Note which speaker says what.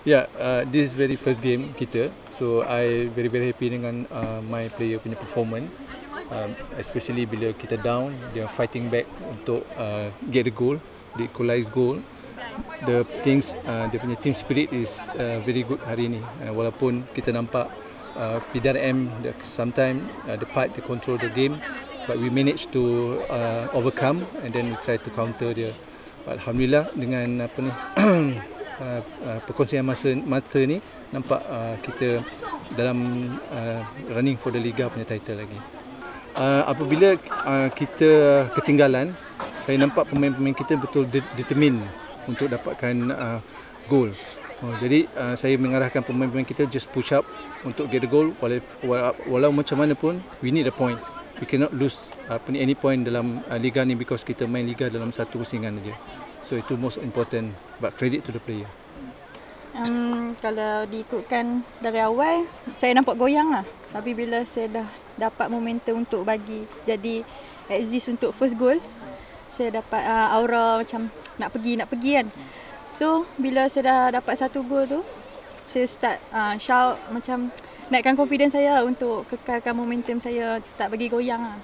Speaker 1: Yeah, uh, this is very first game kita. So I very very happy dengan uh, my player punya performance. Um, especially bila kita down, dia fighting back untuk uh, get the goal, the equalize goal. The things, uh, dia punya team spirit is uh, very good hari ini. Uh, walaupun kita nampak uh, PDRM sometimes uh, the part they control the game, but we manage to uh, overcome and then we try to counter dia. Alhamdulillah dengan apa ni uh, uh, perkongsian masa masa ni nampak uh, kita dalam uh, running for the liga punya title lagi. Uh, apabila uh, kita ketinggalan, saya nampak pemain-pemain kita betul determine untuk dapatkan uh, goal. Oh, jadi uh, saya mengarahkan pemain-pemain kita just push up untuk get the goal walau, walau macam mana pun we need a point. We cannot lose apa ni any point dalam uh, liga ni because kita main liga dalam satu pusingan aja. So itu most important but credit to the player.
Speaker 2: Um, kalau diikutkan dari awal saya nampak goyang lah. Tapi bila saya dah dapat momentum untuk bagi jadi exist untuk first goal saya dapat uh, aura macam nak pergi nak pergi kan. So bila saya dah dapat satu gol tu saya start uh, shout macam naikkan confidence saya untuk kekalkan momentum saya tak bagi goyang lah.